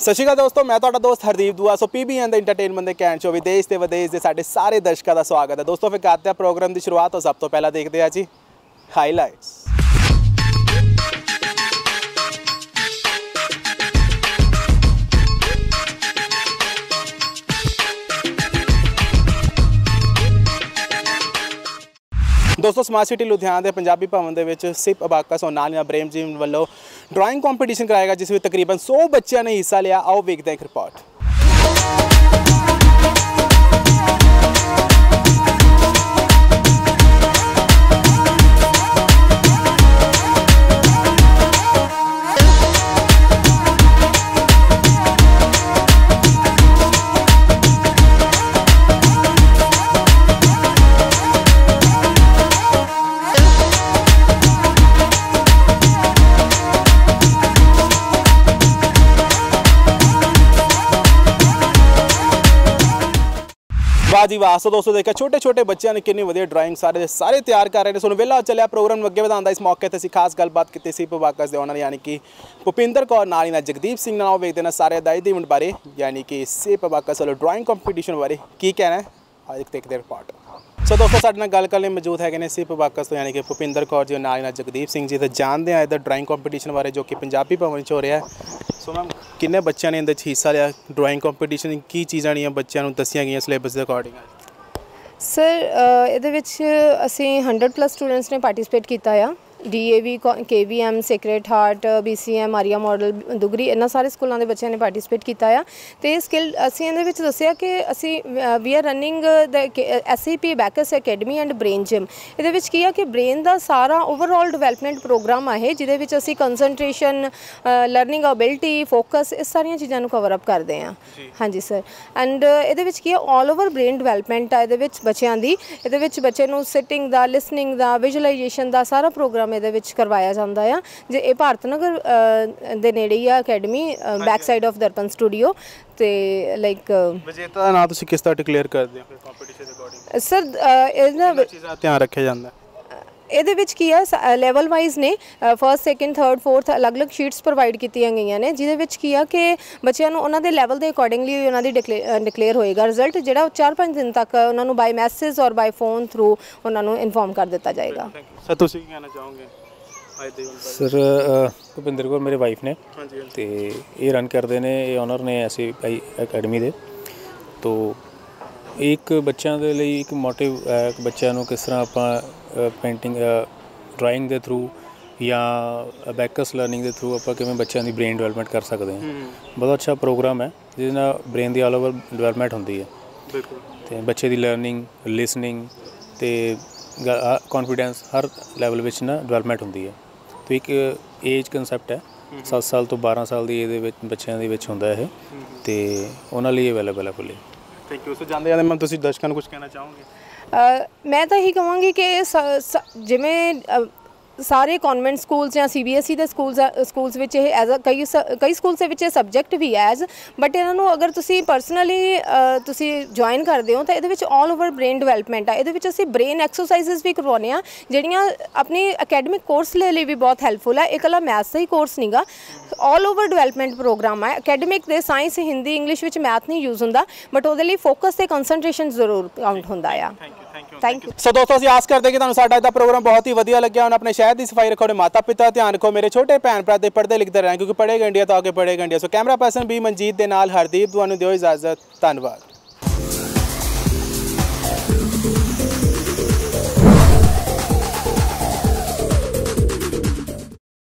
ਸਤਿ ਸ਼੍ਰੀ ਅਕਾਲ ਦੋਸਤੋ, ਮੈਂ ਤੁਹਾਡਾ ਦੋਸਤ ਹਰਦੀਪ ਦੂਆ। ਸੋ ਪੀਬੀਐਨ ਦਾ ਐਂਟਰਟੇਨਮੈਂਟ ਦੇ ਕੈਂਟ ਸ਼ੋ ਵਿਦੇਸ਼ ਤੇ ਵਿਦੇਸ਼ ਦੇ ਸਾਡੇ ਸਾਰੇ ਦਰਸ਼ਕਾਂ ਦਾ ਸਵਾਗਤ ਹੈ। ਦੋਸਤੋ, ਫਿਰ ਕਰਦੇ ਆ ਪ੍ਰੋਗਰਾਮ ਦੀ ਸ਼ੁਰੂਆਤ। ਤੋਂ ਸਭ ਤੋਂ ਪਹਿਲਾਂ ਦੇਖਦੇ ਆ ਜੀ ਹਾਈਲਾਈਟਸ ਦੋਸਤੋ ਸਮਾਰਟ ਸਿਟੀ ਲੁਧਿਆਣਾ ਦੇ ਪੰਜਾਬੀ ਭਵਨ ਦੇ ਵਿੱਚ ਸਿਪ ਅਬਾਕਾ ਸੋਨਾਲੀਆ ਬ੍ਰੇਮ ਜੀ ਵੱਲੋਂ ਡਰਾਇੰਗ ਕੰਪੀਟੀਸ਼ਨ ਕਰਾਏਗਾ ਜਿਸ ਵਿੱਚ ਤਕਰੀਬਨ 100 ਬੱਚਿਆਂ ਨੇ ਹਿੱਸਾ ਲਿਆ। ਆਓ ਵੇਖਦੇ ਹਾਂ ਇੱਕ ਰਿਪੋਰਟ ਵਾਹ ਜੀ ਵਾਹ ਸੋ ਦੋਸਤੋ ਦੇਖਿਆ ਛੋਟੇ ਛੋਟੇ ਬੱਚਿਆਂ ਨੇ ਕਿੰਨੀ ਵਧੀਆ ਡਰਾਇੰਗ ਸਾਰੇ ਦੇ ਸਾਰੇ ਤਿਆਰ ਕਰ ਰਹੇ ਨੇ। ਸੋਨੂੰ ਵੇਲਾ ਚੱਲਿਆ ਪ੍ਰੋਗਰਾਮ ਨੂੰ ਅੱਗੇ ਵਧਾਉਣ ਦਾ ਇਸ ਮੌਕੇ ਤੇ ਅਸੀਂ ਖਾਸ ਗੱਲਬਾਤ ਕੀਤੀ ਸੀ ਪਵਾਕਸ ਦੇ ਓਨਰ ਯਾਨੀ ਕਿ ਭੁਪਿੰਦਰ ਕੌਰ ਨਾਲ ਹੀ ਨਾਲ ਜਗਦੀਪ ਸਿੰਘ ਨਾਲ ਉਹ ਵੇਖਦੇ ਨੇ ਸਾਰੇ ਦਾਈ ਦੀ ਇਵੈਂਟ ਬਾਰੇ, ਯਾਨੀ ਕਿ ਸੇ ਪਵਾਕਸ ਵੱਲੋਂ ਡਰਾਇੰਗ ਕੰਪੀਟੀਸ਼ਨ ਬਾਰੇ ਕੀ ਕਹਿਣਾ ਅੱਜ ਅੱਜ ਦੇਖਦੇ ਰਿਪੋਰਟ ਸੋ ਦੋਸਤੋ ਸਾਡੇ ਨਾਲ ਗੱਲ ਕਰਨ ਲਈ ਮੌਜੂਦ ਹੈਗੇ ਨੇ ਸਿਪ ਪਵਾਕਸ ਤੋਂ, ਯਾਨੀ ਕਿ ਭੁਪਿੰਦਰ ਕੌਰ ਜੀ ਨਾਲ ਹੀ ਨਾਲ ਜਗਦੀਪ ਸਿੰਘ ਜੀ ਤੇ ਜਾਣਦੇ ਆ ਇਹਦਾ ਡਰਾਇੰਗ ਕੰਪੀਟੀਸ਼ਨ ਬਾਰੇ ਜੋ ਕਿ ਪੰਜਾਬੀ ਭਵਨ 'ਚ ਹੋ ਰਿਹਾ ਹੈ। ਸੋ ਮੈਮ ਕਿੰਨੇ ਬੱਚਿਆਂ ਨੇ ਇਹਦੇ 'ਚ ਹਿੱਸਾ ਲਿਆ? ਡਰਾਇੰਗ ਕੰਪੀਟੀਸ਼ਨ ਕੀ ਚੀਜ਼ਾਂ ਨੇ ਬੱਚਿਆਂ ਨੂੰ ਦੱਸੀਆਂ ਗਈਆਂ ਸਿਲੇਬਸ ਦੇ ਅਕੋਰਡਿੰਗ ਸਰ ਇਹਦੇ ਵਿੱਚ ਅਸੀਂ 100 ਪਲੱਸ ਸਟੂਡੈਂਟਸ ਨੇ ਪਾਰਟਿਸਿਪੇਟ ਕੀਤਾ ਆ। DAV KVM sacred heart BCM Arya model Dugri ਇਹਨਾਂ ਸਾਰੇ ਸਕੂਲਾਂ ਦੇ ਬੱਚਿਆਂ ਨੇ ਪਾਰਟਿਸਿਪੇਟ ਕੀਤਾ ਆ। ਤੇ ਸਕਿੱਲ ਅਸੀਂ ਇਹਦੇ ਵਿੱਚ ਦੱਸਿਆ ਕਿ ਅਸੀਂ we are running the SCP abacus academy and brain gym ਇਹਦੇ ਵਿੱਚ ਕੀ ਆ ਕਿ ਬ੍ਰੇਨ ਦਾ ਸਾਰਾ ਓਵਰਆਲ ਡਿਵੈਲਪਮੈਂਟ ਪ੍ਰੋਗਰਾਮ ਆ ਇਹ ਜਿਹਦੇ ਵਿੱਚ ਅਸੀਂ ਕਨਸੈਂਟਰੇਸ਼ਨ ਲਰਨਿੰਗ ਅਬਿਲਿਟੀ ਫੋਕਸ ਇਸ ਸਾਰੀਆਂ ਚੀਜ਼ਾਂ ਨੂੰ ਕਵਰ ਅਪ ਕਰਦੇ ਆ। ਹਾਂਜੀ ਸਰ ਐਂਡ ਇਹਦੇ ਵਿੱਚ ਕੀ ਆ 올 ਓਵਰ ਬ੍ਰੇਨ ਡਿਵੈਲਪਮੈਂਟ ਆ ਇਹਦੇ ਵਿੱਚ ਬੱਚਿਆਂ ਦੀ। ਇਹਦੇ ਵਿੱਚ ਬੱਚੇ ਨੂੰ ਸਿਟਿੰਗ ਦਾ ਲਿਸਨਿੰਗ ਦਾ ਵਿਜ਼ੂਅਲਾਈਜੇਸ਼ਨ ਦਾ ਸਾਰਾ ਪ੍ਰੋਗਰਾਮ ਇਹਦੇ ਵਿੱਚ ਕਰਵਾਇਆ ਜਾਂਦਾ ਆ ਜੇ ਇਹ ਭਾਰਤ ਨਗਰ ਦੇ ਨੇੜੇ ਹੀ ਆ academy back side of Darpan studio ਤੇ ਲਾਈਕ ਵਿਜੇਤਾ ਦਾ ਨਾਮ ਤੁਸੀਂ ਕਿਸ ਤਰ੍ਹਾਂ ਡਿਕਲੇਅਰ ਕਰਦੇ ਹੋ ਫਿਰ ਕੰਪੀਟੀਸ਼ਨ ਦੇ ਅਕੋਰਡਿੰਗ ਸਰ ਇਹਨਾਂ ਚੀਜ਼ਾਂ ਦਾ ਧਿਆਨ ਰੱਖਿਆ ਜਾਂਦਾ? ਇਹਦੇ ਵਿੱਚ ਕੀ ਆ ਲੈਵਲ ਵਾਈਜ਼ ਨੇ ਫਰਸਟ ਸੈਕਿੰਡ ਥਰਡ ਫੋਰਥ ਅਲੱਗ-ਅਲੱਗ ਸ਼ੀਟਸ ਪ੍ਰੋਵਾਈਡ ਕੀਤੀਆਂ ਗਈਆਂ ਨੇ ਜਿਹਦੇ ਵਿੱਚ ਕੀ ਆ ਕਿ ਬੱਚਿਆਂ ਨੂੰ ਉਹਨਾਂ ਦੇ ਲੈਵਲ ਦੇ ਅਕੋਰਡਿੰਗਲੀ ਉਹਨਾਂ ਦੀ ਡਿਕਲੇਅਰ ਹੋਏਗਾ ਰਿਜ਼ਲਟ ਜਿਹੜਾ 4-5 ਦਿਨ ਤੱਕ ਉਹਨਾਂ ਨੂੰ ਬਾਈ ਮੈਸੇਜ ਔਰ ਬਾਈ ਫੋਨ ਥਰੂ ਉਹਨਾਂ ਨੂੰ ਇਨਫੋਰਮ ਕਰ ਦਿੱਤਾ ਜਾਏਗਾ। ਸਰ ਤੁਸੀਂ ਕੀ ਕਹਿਣਾ ਚਾਹੋਗੇ? ਸਰ ਭੁਪਿੰਦਰ ਕੌਰ ਮੇਰੇ ਵਾਈਫ ਨੇ। ਹਾਂਜੀ ਤੇ ਇਹ ਰਨ ਕਰਦੇ ਨੇ ਇਹ ਓਨਰ ਨੇ ਐਸੀ ਅਕੈਡਮੀ ਦੇ। ਤੋਂ ਇੱਕ ਬੱਚਿਆਂ ਦੇ ਲਈ ਇੱਕ ਮੋਟਿਵ ਹੈ ਕਿ ਬੱਚਿਆਂ ਨੂੰ ਕਿਸ ਤਰ੍ਹਾਂ ਆਪਾਂ ਪੇਂਟਿੰਗ ਡਰਾਇੰਗ ਦੇ ਥਰੂ ਜਾਂ ਬੈਕਸ ਲਰਨਿੰਗ ਦੇ ਥਰੂ ਆਪਾਂ ਕਿਵੇਂ ਬੱਚਿਆਂ ਦੀ ਬ੍ਰੇਨ ਡਿਵੈਲਪਮੈਂਟ ਕਰ ਸਕਦੇ ਹਾਂ। ਬਹੁਤ ਅੱਛਾ ਪ੍ਰੋਗਰਾਮ ਹੈ ਜਿਹਦੇ ਨਾਲ ਬ੍ਰੇਨ ਦੀ ਆਲ ਓਵਰ ਡਿਵੈਲਪਮੈਂਟ ਹੁੰਦੀ ਹੈ। ਬਿਲਕੁਲ। ਤੇ ਬੱਚੇ ਦੀ ਲਰਨਿੰਗ ਲਿਸਨਿੰਗ ਤੇ ਕੌਨਫੀਡੈਂਸ ਹਰ ਲੈਵਲ ਵਿੱਚ ਨਾ ਡਿਵੈਲਪਮੈਂਟ ਹੁੰਦੀ ਹੈ। ਤੇ ਇੱਕ ਏਜ ਕਨਸੈਪਟ ਹੈ 7 ਸਾਲ ਤੋਂ 12 ਸਾਲ ਦੀ ਏਜ ਦੇ ਵਿੱਚ ਬੱਚਿਆਂ ਦੇ ਵਿੱਚ ਹੁੰਦਾ ਇਹ। ਤੇ ਉਹਨਾਂ ਲਈ ਅਵੇਲੇਬਲ ਹੈ ਫੁੱਲੀ ਥੈਂਕ ਯੂ ਸੋ ਜਾਂਦੇ ਜਾਂਦੇ ਮੈਂ ਤੁਸੀਂ ਦਰਸ਼ਕਾਂ ਨੂੰ ਕੁਝ ਕਹਿਣਾ ਚਾਹੋਗੇ? ਮੈਂ ਤਾਂ ਇਹੀ ਕਹਾਂਗੀ ਕਿ ਜਿਵੇਂ ਸਾਰੇ ਕਨਵੈਂਟ ਸਕੂਲਸ ਜਾਂ ਸੀਬੀਐਸਈ ਦੇ ਸਕੂਲਸ ਸਕੂਲਸ ਵਿੱਚ ਇਹ ਐਜ਼ ਕਈ ਸ- ਕਈ ਸਕੂਲਸ ਦੇ ਵਿੱਚ ਇਹ ਸਬਜੈਕਟ ਵੀ ਐਜ਼ ਬਟ ਇਹਨਾਂ ਨੂੰ ਅਗਰ ਤੁਸੀਂ ਪਰਸਨਲੀ ਤੁਸੀਂ ਜੁਆਇਨ ਕਰਦੇ ਹੋ ਤਾਂ ਇਹਦੇ ਵਿੱਚ 올 ਓਵਰ ਬ੍ਰੇਨ ਡਿਵੈਲਪਮੈਂਟ ਆ। ਇਹਦੇ ਵਿੱਚ ਅਸੀਂ ਬ੍ਰੇਨ ਐਕਸਰਸਾਈਜ਼ਸ ਵੀ ਕਰਵਾਉਂਦੇ ਆ ਜਿਹੜੀਆਂ ਆਪਣੀ ਅਕੈਡਮਿਕ ਕੋਰਸ ਲੈ ਲਈ ਵੀ ਬਹੁਤ ਹੈਲਪਫੁਲ ਆ। ਇਹ ਇਕੱਲਾ ਮੈਥ ਦਾ ਹੀ ਕੋਰਸ ਨਹੀਂਗਾ 올 ਓਵਰ ਡਿਵੈਲਪਮੈਂਟ ਪ੍ਰੋਗਰਾਮ ਹੈ ਅਕੈਡਮਿਕ ਦੇ ਸਾਇੰਸ ਹਿੰਦੀ ਇੰਗਲਿਸ਼ ਵਿੱਚ ਮੈਥ ਨਹੀਂ ਯੂਜ਼ ਹੁੰਦਾ ਬਟ ਉਹਦੇ ਲਈ ਫੋਕਸ ਤੇ ਕਨਸੈਂਟਰੇਸ਼ਨ ਜ਼ਰੂਰ ਕਾਊਂਟ ਹੁੰਦਾ ਆ। ਥੈਂਕ ਯੂ ਸੋ ਦੋਸਤੋ, ਅਸੀਂ ਆਸ ਕਰਦੇ ਕਿ ਤੁਹਾਨੂੰ ਸਾਡਾ ਇਹਦਾ ਪ੍ਰੋਗਰਾਮ ਬਹੁਤ ਹੀ ਵਧੀਆ ਲੱਗਿਆ। ਹੁਣ ਆਪਣੇ ਸ਼ਹਿਰ ਦੀ ਸਫ਼ਾਈ ਰੱਖੋ, ਆਪਣੇ ਮਾਤਾ ਪਿਤਾ ਦਾ ਧਿਆਨ ਰੱਖੋ। ਮੇਰੇ ਛੋਟੇ ਭੈਣ ਭਰਾ ਦੇ ਪੜ੍ਹਦੇ ਲਿਖਦੇ ਰਹਿਣ, ਕਿਉਂਕਿ ਪੜ੍ਹੇਗਾ ਇੰਡੀਆ ਤਾਂ ਅੱਗੇ ਪੜ੍ਹੇਗਾ ਇੰਡੀਆ। ਸੋ ਕੈਮਰਾ ਪਰਸਨ ਵੀ ਮਨਜੀਤ ਦੇ ਨਾਲ ਹਰਦੀਪ, ਤੁਹਾਨੂੰ ਦਿਓ ਇਜਾਜ਼ਤ। ਧੰਨਵਾਦ।